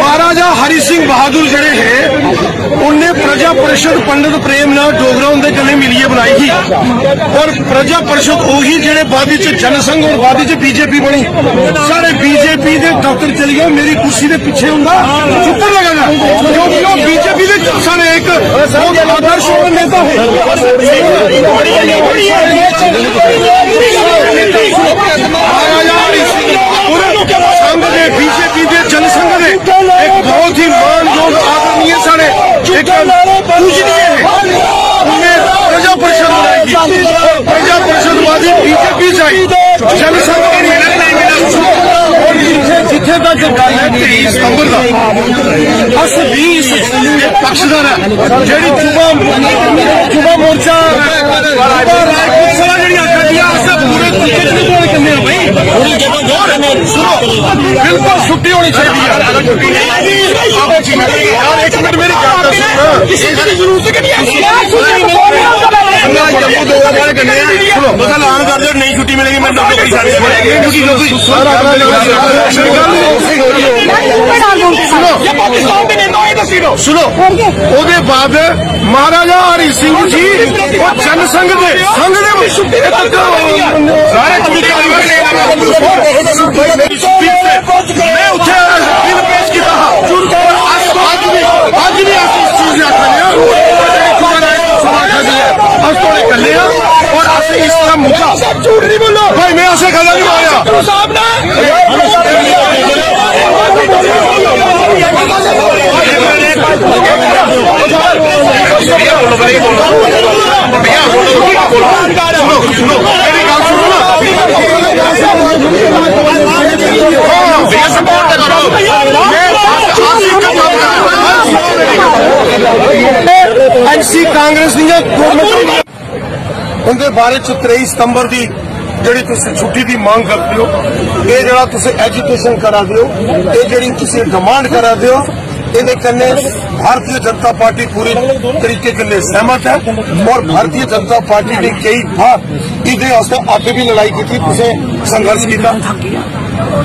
महाराजा हरि सिंह बहादुर जड़े है उन्हें प्रजा परिषद पंडित प्रेम नाथ डोगरा उनके कन्ने मिलिए बनाई ही। और प्रजा परिषद उ जेड़े बाद जनसंघ और बाद बीजेपी बनी। सारे बीजेपी के दफ्तर चली गए, मेरी कुर्सी के पिछे हूँ चुप लगा क्योंकि सर एक आदर्श नेता है। बीजेपी के जनसंघ ने एक बहुत ही मानजोग आदरणीय साढ़े एक पूजनीय है। प्रजा परिषद प्रजा परिषद वादी बीजेपी चाहिए ਇੱਥੇ ਤੱਕ ਗੱਲ ਹੈ 23 ਸਤੰਬਰ ਦਾ ਬਸ 20 ਪੱਖਦਾਰ ਹੈ ਜਿਹੜੀ ਜੁਬਾ ਜੁਬਾ ਮੋਰਚਾ ਜਿਹੜੀਆਂ ਕੱਢੀਆਂ ਅਸਾਂ ਪੂਰੇ ਕੁੱਤੇ ਨੂੰ ਬੋਲ ਕੰਨੇ ਆ ਭਾਈ ਪੂਰੀ ਜਦੋਂ ਜੋਰ ਬਿਲਕੁਲ ਛੁੱਟੀ ਹੋਣੀ ਚਾਹੀਦੀ ਹੈ ਯਾਰ ਇੱਕ ਮਿੰਟ ਮੇਰੀ ਗੱਲ ਤਾਂ ਸੁਣ ਕਿਸੇ ਦੀ ਜ਼ਰੂਰਤ ਨਹੀਂ ਹੈ ਸੁਣੋ ਮਸਲਾ ड्यूटी मिलेगी मैं डॉक्टर को इशारे से सुनो सुनो ओदे बाद महाराजा हरि सिंह जी और जनसंघ दे संघ दे सारे झूठ नहीं बोलो। भाई मैं ऐसे खाना नहीं मारा तो एनसी कांग्रेस ने गवर्नमेंट ਉਹਦੇ ਬਾਰੇ ਚ 23 ਸਤੰਬਰ ਦੀ ਜਿਹੜੀ ਤੁਸੀਂ ਛੁੱਟੀ ਦੀ ਮੰਗ ਕਰਦੇ ਹੋ, ਇਹ ਜਿਹੜਾ ਤੁਸੀਂ ਐਜੂਕੇਸ਼ਨ ਕਰਾ ਦਿਓ ਇਹ ਜਿਹੜੀ ਤੁਸੀਂ ਡਿਮਾਂਡ ਕਰਾ ਦਿਓ ਇਹਦੇ ਕੰਨੇ भारतीय जनता पार्टी पूरी तरीके के लिए सहमत है और भारतीय जनता पार्टी ने कई बार ਇਹਦੇ ਵਾਸਤੇ ਅੱਗੇ ਵੀ ਲੜਾਈ ਕੀਤੀ ਤੁਸੀਂ ਸੰਘਰਸ਼ ਕੀਤਾ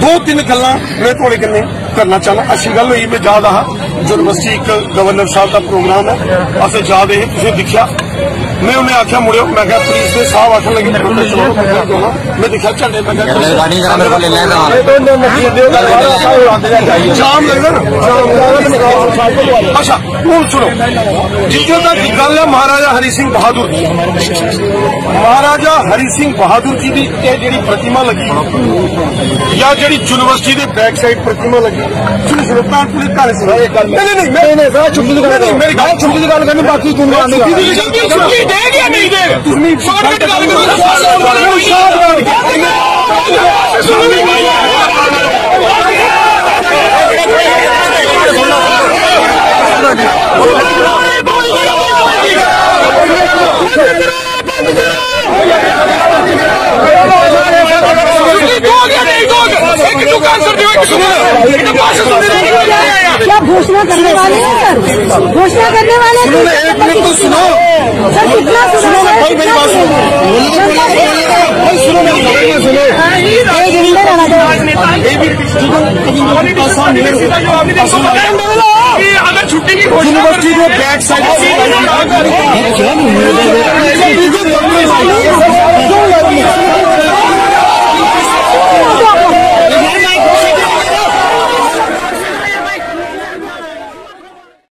ਦੋ ਤਿੰਨ ਗੱਲਾਂ ਮੈਂ ਤੁਹਾਡੇ ਕੰਨੇ ਕਰਨਾ ਚਾਹੁੰਦਾ ਅੱਛੀ ਗੱਲ ਹੋਈ ਮੈਂ ਯਾਦ ਆਹ ਯੂਨੀਵਰਸਿਟੀ ਇੱਕ ਗਵਰਨਰ ਸਾਹਿਬ ਦਾ ਪ੍ਰੋਗਰਾਮ ਹੈ ਅਸੀਂ ਯਾਦ ਇਹ ਤੁਸੀਂ ਦੇਖਿਆ ਮੈਂ ਉਹਨੇ ਆਖਿਆ ਮੁੜਿਓ ਮੈਂ ਕਿਹਾ ਪੁਲਿਸ ਦੇ ਸਾਹਿਬ ਆਖਣ ਲੱਗੇ ਮੈਂ ਚਲੋ ਮੈਂ ਦੇਖਿਆ ਝੰਡੇ ਮੈਂ ਕਿਹਾ गाड़ी जरा मेरे को ले लेना ਜਾਮ ਲੱਗਦਾ ਨਾ ਜਾਮ अच्छा तुम सुनो। जीजो जीजोदा की गल है महाराजा हरि सिंह बहादुर जी। महाराजा हरि सिंह बहादुर जी की यह जी प्रतिमा लगी या जी यूनिवर्सिटी के बैक साइड प्रतिमा लगी। सुनो सुनो भैन पूरी घर नहीं नहीं नहीं नहीं सर छुट्टी की गल मेरी गल छुट्टी की गल करनी बाकी तुम क्या घोषणा करने वाले हैं सर घोषणा करने वाले हैं एक मिनट तो सुनो। सर कितना सुनो सुनो, भाई, मेरी बात तो सुनो अगर छुट्टी की घोषणा यूनिवर्सिटी के बैक साइड